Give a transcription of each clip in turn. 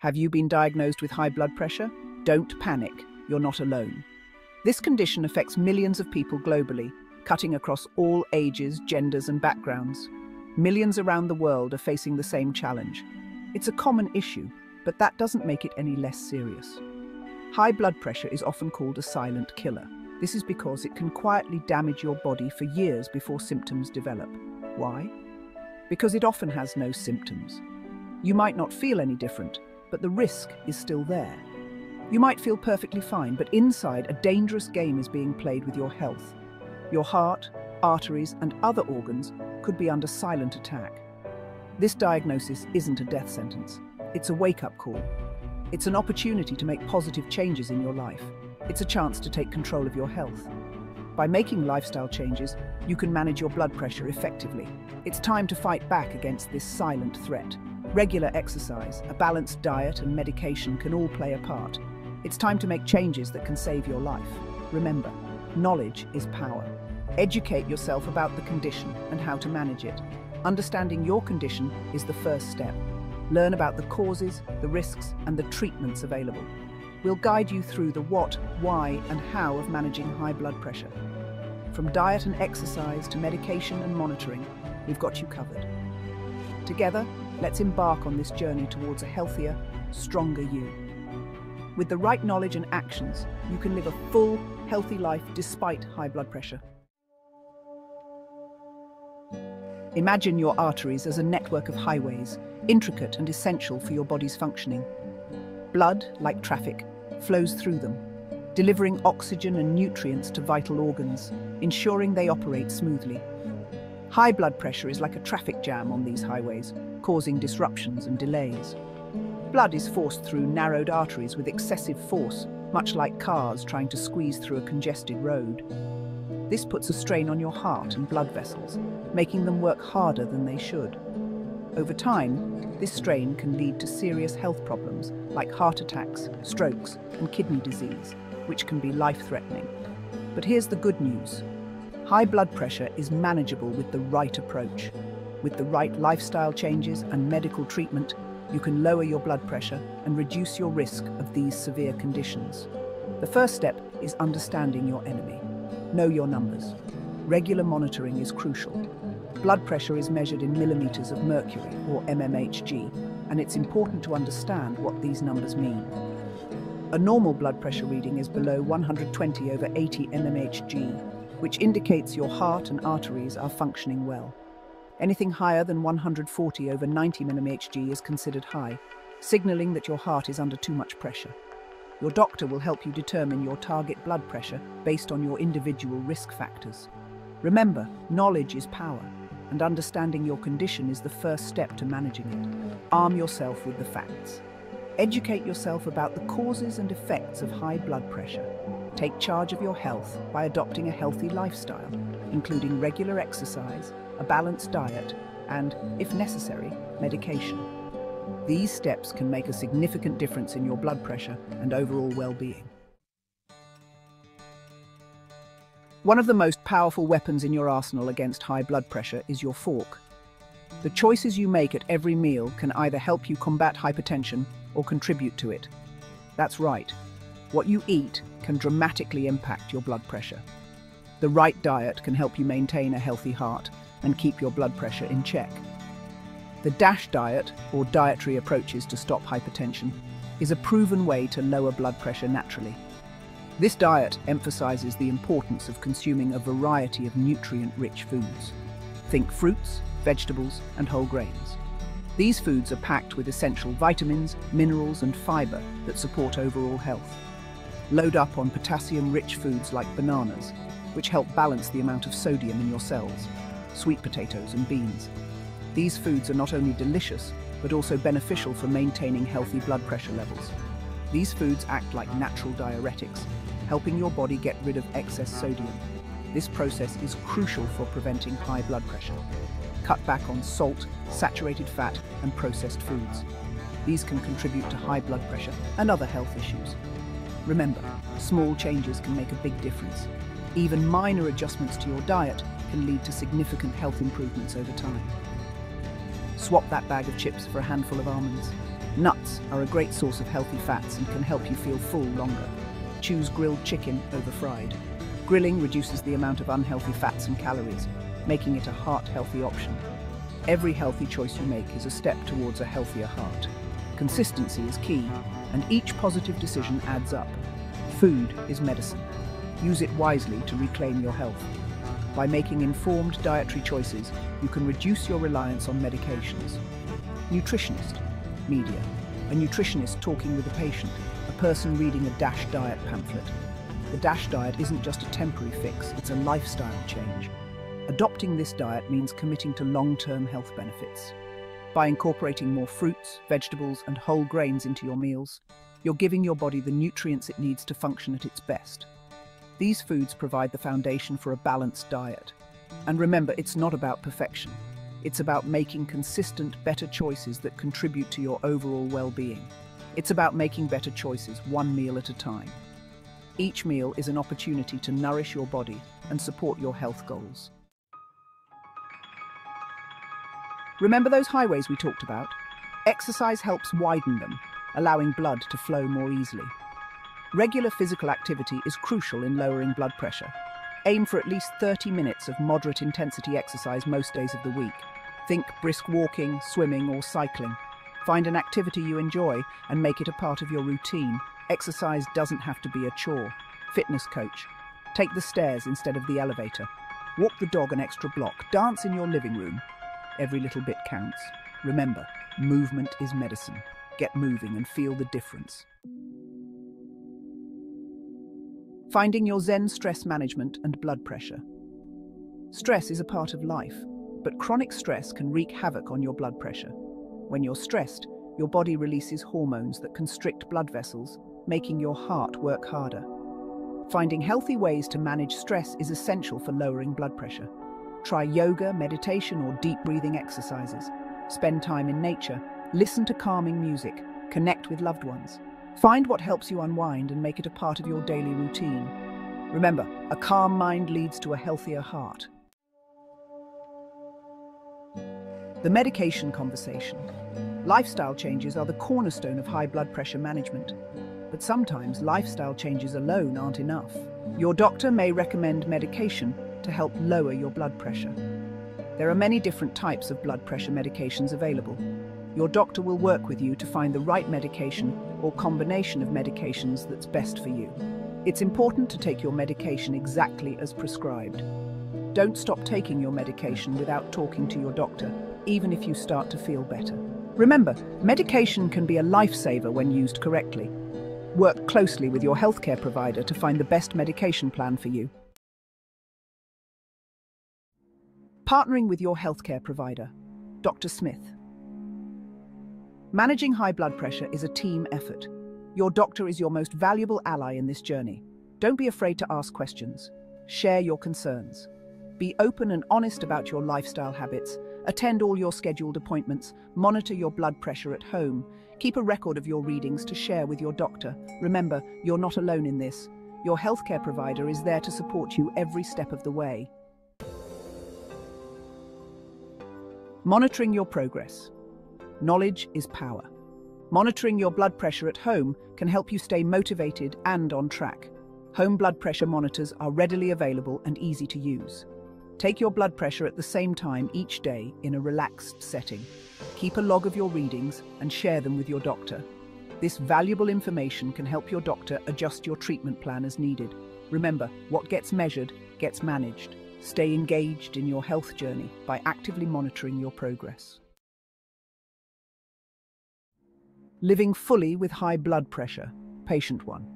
Have you been diagnosed with high blood pressure? Don't panic, you're not alone. This condition affects millions of people globally, cutting across all ages, genders, and backgrounds. Millions around the world are facing the same challenge. It's a common issue, but that doesn't make it any less serious. High blood pressure is often called a silent killer. This is because it can quietly damage your body for years before symptoms develop. Why? Because it often has no symptoms. You might not feel any different, but the risk is still there. You might feel perfectly fine, but inside a dangerous game is being played with your health. Your heart, arteries, and other organs could be under silent attack. This diagnosis isn't a death sentence. It's a wake-up call. It's an opportunity to make positive changes in your life. It's a chance to take control of your health. By making lifestyle changes, you can manage your blood pressure effectively. It's time to fight back against this silent threat. Regular exercise, a balanced diet and medication can all play a part. It's time to make changes that can save your life. Remember, knowledge is power. Educate yourself about the condition and how to manage it. Understanding your condition is the first step. Learn about the causes, the risks, and the treatments available. We'll guide you through the what, why, and how of managing high blood pressure. From diet and exercise to medication and monitoring, we've got you covered. Together, let's embark on this journey towards a healthier, stronger you. With the right knowledge and actions, you can live a full, healthy life despite high blood pressure. Imagine your arteries as a network of highways, intricate and essential for your body's functioning. Blood, like traffic, flows through them, delivering oxygen and nutrients to vital organs, ensuring they operate smoothly. High blood pressure is like a traffic jam on these highways, causing disruptions and delays. Blood is forced through narrowed arteries with excessive force, much like cars trying to squeeze through a congested road. This puts a strain on your heart and blood vessels, making them work harder than they should. Over time, this strain can lead to serious health problems like heart attacks, strokes, and kidney disease, which can be life-threatening. But here's the good news. High blood pressure is manageable with the right approach. With the right lifestyle changes and medical treatment, you can lower your blood pressure and reduce your risk of these severe conditions. The first step is understanding your enemy. Know your numbers. Regular monitoring is crucial. Blood pressure is measured in millimeters of mercury, or mmHg, and it's important to understand what these numbers mean. A normal blood pressure reading is below 120 over 80 mmHg, which indicates your heart and arteries are functioning well. Anything higher than 140 over 90 mmHg is considered high, signaling that your heart is under too much pressure. Your doctor will help you determine your target blood pressure based on your individual risk factors. Remember, knowledge is power, and understanding your condition is the first step to managing it. Arm yourself with the facts. Educate yourself about the causes and effects of high blood pressure. Take charge of your health by adopting a healthy lifestyle, including regular exercise, a balanced diet, and, if necessary, medication. These steps can make a significant difference in your blood pressure and overall well-being. One of the most powerful weapons in your arsenal against high blood pressure is your fork. The choices you make at every meal can either help you combat hypertension or contribute to it. That's right. What you eat can dramatically impact your blood pressure. The right diet can help you maintain a healthy heart and keep your blood pressure in check. The DASH diet, or dietary approaches to stop hypertension, is a proven way to lower blood pressure naturally. This diet emphasizes the importance of consuming a variety of nutrient-rich foods. Think fruits, vegetables, and whole grains. These foods are packed with essential vitamins, minerals, and fiber that support overall health. Load up on potassium-rich foods like bananas, which help balance the amount of sodium in your cells, sweet potatoes and beans. These foods are not only delicious, but also beneficial for maintaining healthy blood pressure levels. These foods act like natural diuretics, helping your body get rid of excess sodium. This process is crucial for preventing high blood pressure. Cut back on salt, saturated fat, and processed foods. These can contribute to high blood pressure and other health issues. Remember, small changes can make a big difference. Even minor adjustments to your diet can lead to significant health improvements over time. Swap that bag of chips for a handful of almonds. Nuts are a great source of healthy fats and can help you feel full longer. Choose grilled chicken over fried. Grilling reduces the amount of unhealthy fats and calories, making it a heart-healthy option. Every healthy choice you make is a step towards a healthier heart. Consistency is key, and each positive decision adds up. Food is medicine. Use it wisely to reclaim your health. By making informed dietary choices, you can reduce your reliance on medications. Nutritionist, media, a nutritionist talking with a patient, a person reading a DASH diet pamphlet. The DASH diet isn't just a temporary fix, it's a lifestyle change. Adopting this diet means committing to long-term health benefits. By incorporating more fruits, vegetables and whole grains into your meals, you're giving your body the nutrients it needs to function at its best. These foods provide the foundation for a balanced diet. And remember, it's not about perfection. It's about making consistent, better choices that contribute to your overall well-being. It's about making better choices one meal at a time. Each meal is an opportunity to nourish your body and support your health goals. Remember those highways we talked about? Exercise helps widen them, allowing blood to flow more easily. Regular physical activity is crucial in lowering blood pressure. Aim for at least 30 minutes of moderate intensity exercise most days of the week. Think brisk walking, swimming or cycling. Find an activity you enjoy and make it a part of your routine. Exercise doesn't have to be a chore. Fitness coach. Take the stairs instead of the elevator. Walk the dog an extra block. Dance in your living room. Every little bit counts. Remember, movement is medicine. Get moving and feel the difference. Finding your Zen stress management and blood pressure. Stress is a part of life, but chronic stress can wreak havoc on your blood pressure. When you're stressed, your body releases hormones that constrict blood vessels, making your heart work harder. Finding healthy ways to manage stress is essential for lowering blood pressure. Try yoga, meditation, or deep breathing exercises. Spend time in nature, listen to calming music, connect with loved ones. Find what helps you unwind and make it a part of your daily routine. Remember, a calm mind leads to a healthier heart. The medication conversation. Lifestyle changes are the cornerstone of high blood pressure management. But sometimes lifestyle changes alone aren't enough. Your doctor may recommend medication to help lower your blood pressure. There are many different types of blood pressure medications available. Your doctor will work with you to find the right medication or combination of medications that's best for you. It's important to take your medication exactly as prescribed. Don't stop taking your medication without talking to your doctor, even if you start to feel better. Remember, medication can be a lifesaver when used correctly. Work closely with your healthcare provider to find the best medication plan for you. Partnering with your healthcare provider, Dr. Smith. Managing high blood pressure is a team effort. Your doctor is your most valuable ally in this journey. Don't be afraid to ask questions. Share your concerns. Be open and honest about your lifestyle habits. Attend all your scheduled appointments. Monitor your blood pressure at home. Keep a record of your readings to share with your doctor. Remember, you're not alone in this. Your healthcare provider is there to support you every step of the way. Monitoring your progress. Knowledge is power. Monitoring your blood pressure at home can help you stay motivated and on track. Home blood pressure monitors are readily available and easy to use. Take your blood pressure at the same time each day in a relaxed setting. Keep a log of your readings and share them with your doctor. This valuable information can help your doctor adjust your treatment plan as needed. Remember, what gets measured gets managed. Stay engaged in your health journey by actively monitoring your progress. Living fully with high blood pressure, patient 1.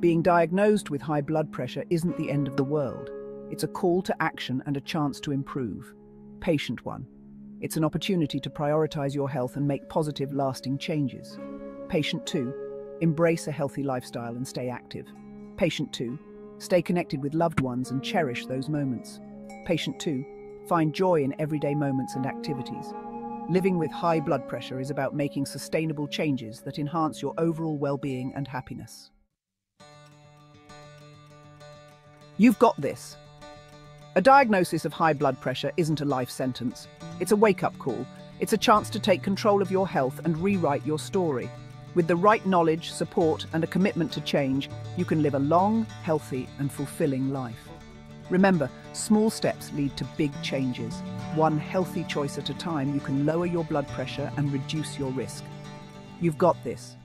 Being diagnosed with high blood pressure isn't the end of the world. It's a call to action and a chance to improve. Patient 1. It's an opportunity to prioritize your health and make positive, lasting changes. Patient 2. Embrace a healthy lifestyle and stay active. Patient 2. Stay connected with loved ones and cherish those moments. Patient 2. Find joy in everyday moments and activities. Living with high blood pressure is about making sustainable changes that enhance your overall well-being and happiness. You've got this. A diagnosis of high blood pressure isn't a life sentence. It's a wake-up call. It's a chance to take control of your health and rewrite your story. With the right knowledge, support, and a commitment to change, you can live a long, healthy, and fulfilling life. Remember, small steps lead to big changes. One healthy choice at a time, you can lower your blood pressure and reduce your risk. You've got this.